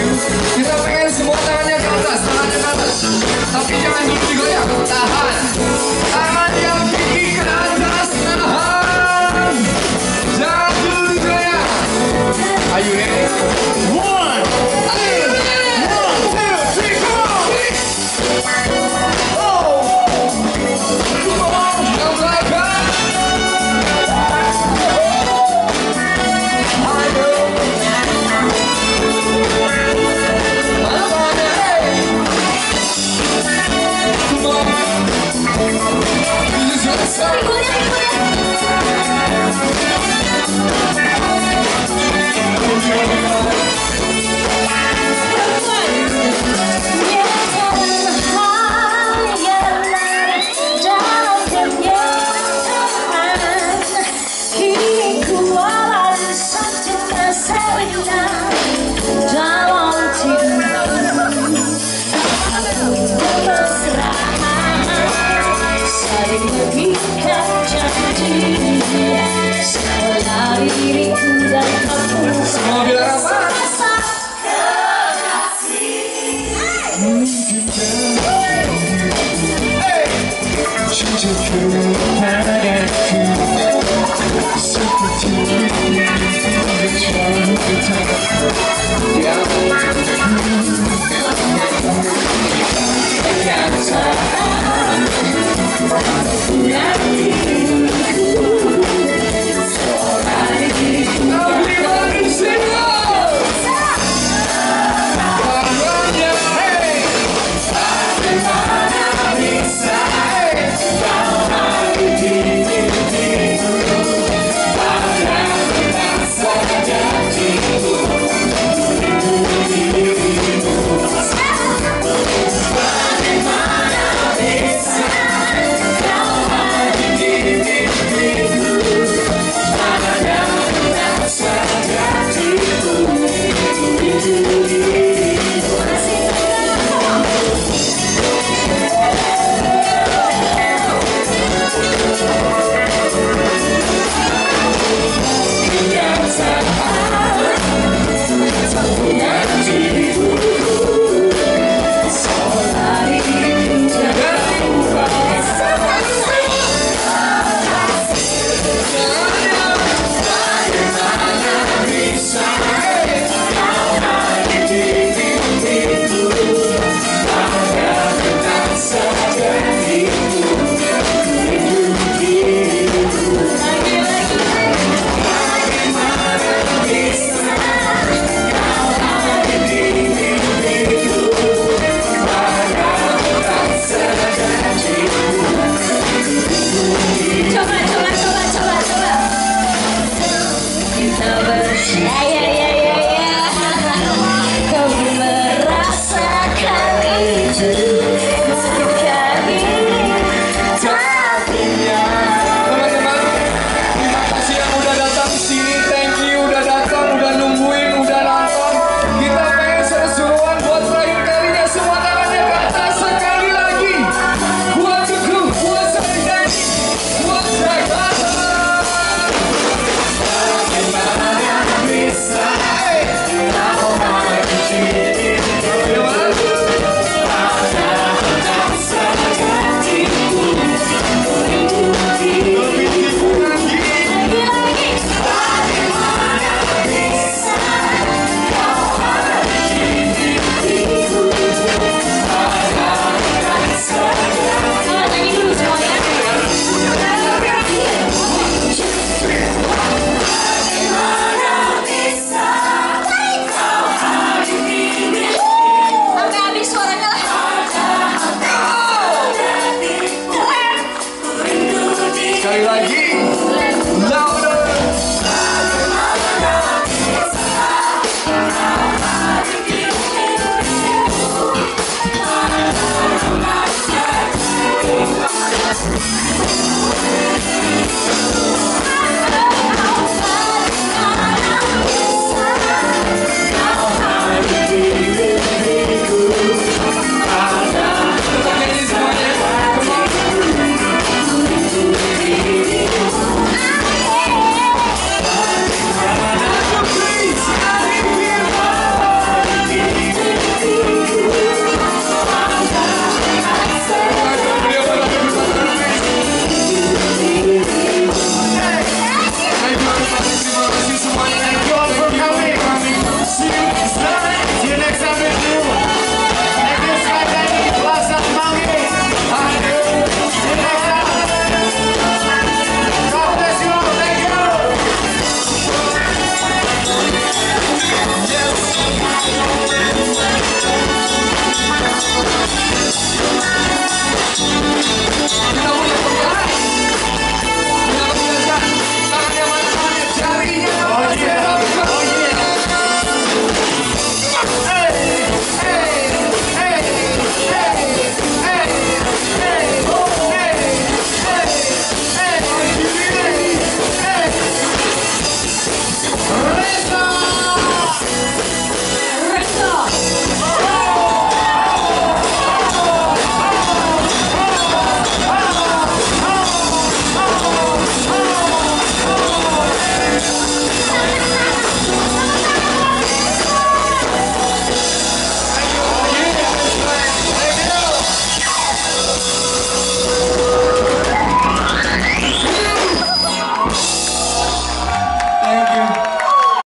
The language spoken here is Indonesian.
Kita pengen semua tangannya ke atas, tangannya ke atas. Tapi jangan dulu digoyang. Tahan. Tahan. 我今天